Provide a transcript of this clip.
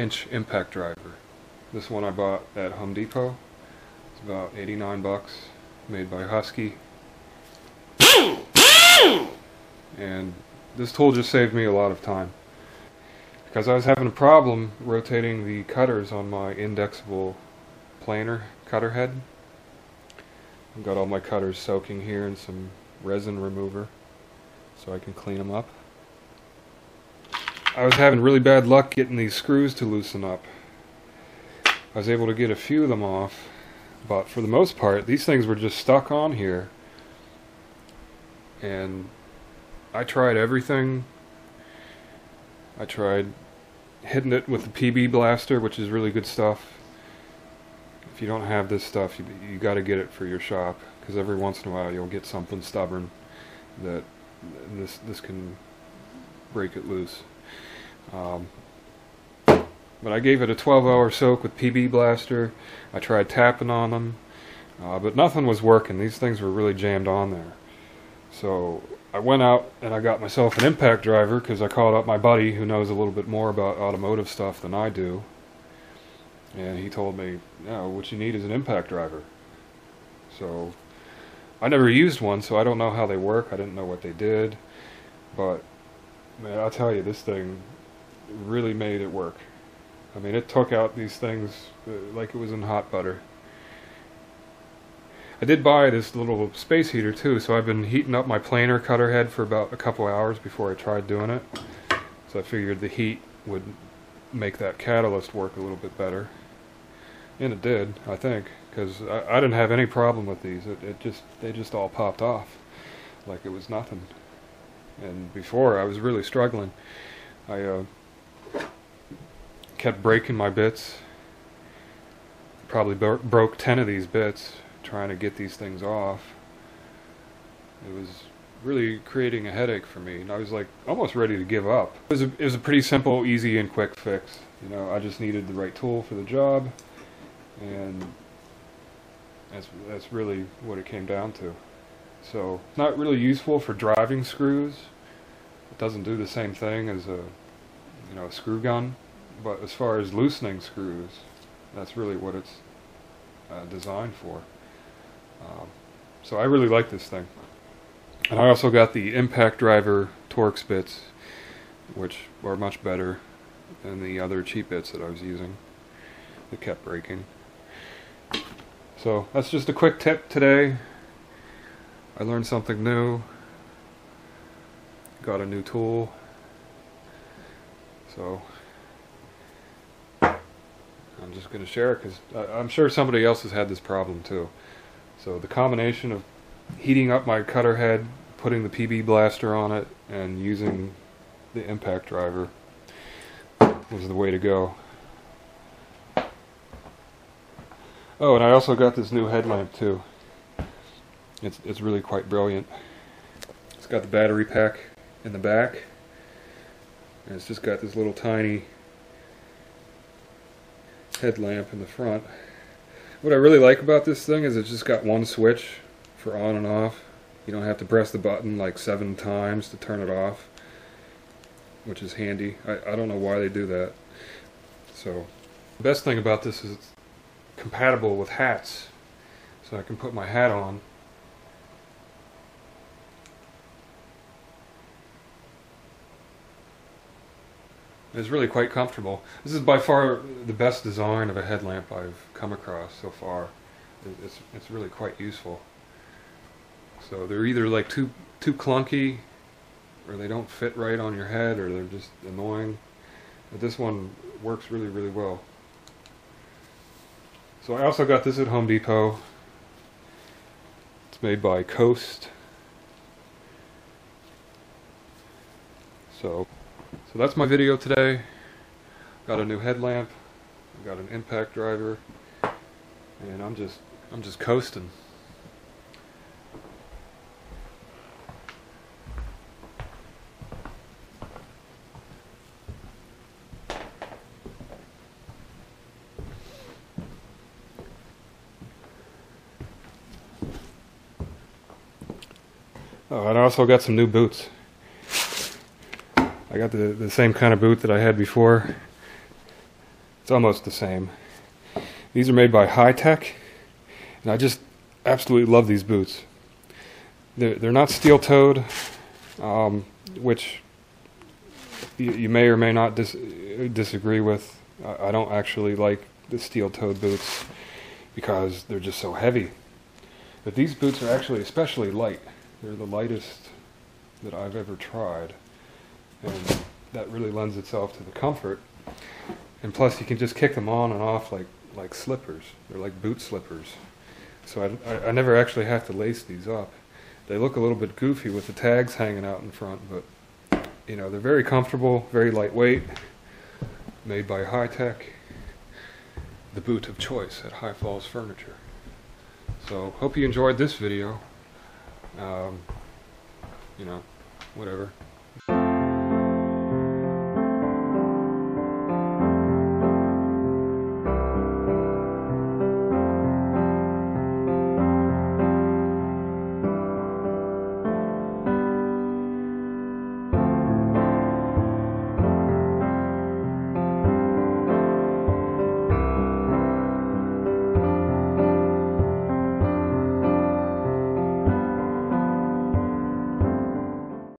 inch impact driver. This one I bought at Home Depot. It's about 89 bucks, made by Husky. And this tool just saved me a lot of time. Because I was having a problem rotating the cutters on my indexable planer cutter head. I've got all my cutters soaking here in some resin remover so I can clean them up. I was having really bad luck getting these screws to loosen up. I was able to get a few of them off, but for the most part, these things were just stuck on here. And I tried everything. I tried hitting it with the PB blaster, which is really good stuff. If you don't have this stuff, you, you got to get it for your shop because every once in a while you'll get something stubborn that this this can break it loose. Um, but I gave it a 12 hour soak with PB Blaster. I tried tapping on them, uh, but nothing was working. These things were really jammed on there. So I went out and I got myself an impact driver because I called up my buddy who knows a little bit more about automotive stuff than I do. And he told me, "Yeah, what you need is an impact driver. So I never used one, so I don't know how they work. I didn't know what they did. But man, I'll tell you, this thing really made it work. I mean, it took out these things uh, like it was in hot butter. I did buy this little space heater too, so I've been heating up my planer cutter head for about a couple hours before I tried doing it. So I figured the heat would make that catalyst work a little bit better. And it did, I think, because I, I, didn't have any problem with these. It, it just they just all popped off like it was nothing. And before I was really struggling. I uh, kept breaking my bits. Probably bro broke 10 of these bits trying to get these things off. It was really creating a headache for me, and I was like almost ready to give up. It was a, it was a pretty simple, easy, and quick fix. You know, I just needed the right tool for the job, and that's that's really what it came down to. So, not really useful for driving screws. It doesn't do the same thing as a you know a screw gun but as far as loosening screws, that's really what it's uh, designed for. Um, so I really like this thing. And I also got the impact driver Torx bits, which are much better than the other cheap bits that I was using that kept breaking. So that's just a quick tip today. I learned something new. Got a new tool. So I'm just going to share it because I'm sure somebody else has had this problem too. So the combination of heating up my cutter head, putting the PB blaster on it, and using the impact driver was the way to go. Oh, and I also got this new headlamp too. It's it's really quite brilliant. It's got the battery pack in the back, and it's just got this little tiny headlamp in the front. What I really like about this thing is it's just got one switch for on and off. You don't have to press the button like seven times to turn it off, which is handy. I, I don't know why they do that. So the best thing about this is it's compatible with hats. So I can put my hat on It's really quite comfortable. This is by far the best design of a headlamp I've come across so far. It's, it's really quite useful. So they're either like too, too clunky or they don't fit right on your head or they're just annoying. But this one works really, really well. So I also got this at Home Depot. It's made by Coast. So so that's my video today. Got a new headlamp, got an impact driver, and I'm just I'm just coasting. Oh, and I also got some new boots. I got the, the same kind of boot that I had before. It's almost the same. These are made by Hi-Tec, and I just absolutely love these boots. They're, they're not steel toed, um, which you, you may or may not dis- disagree with. I, I don't actually like the steel toed boots because they're just so heavy. But these boots are actually especially light. They're the lightest that I've ever tried. And that really lends itself to the comfort. And plus, you can just kick them on and off like, like slippers. They're like boot slippers. So I, I, I never actually have to lace these up. They look a little bit goofy with the tags hanging out in front, but you know they're very comfortable, very lightweight, made by Hi-Tec, the boot of choice at High Falls Furniture. So hope you enjoyed this video. Um, you know, whatever.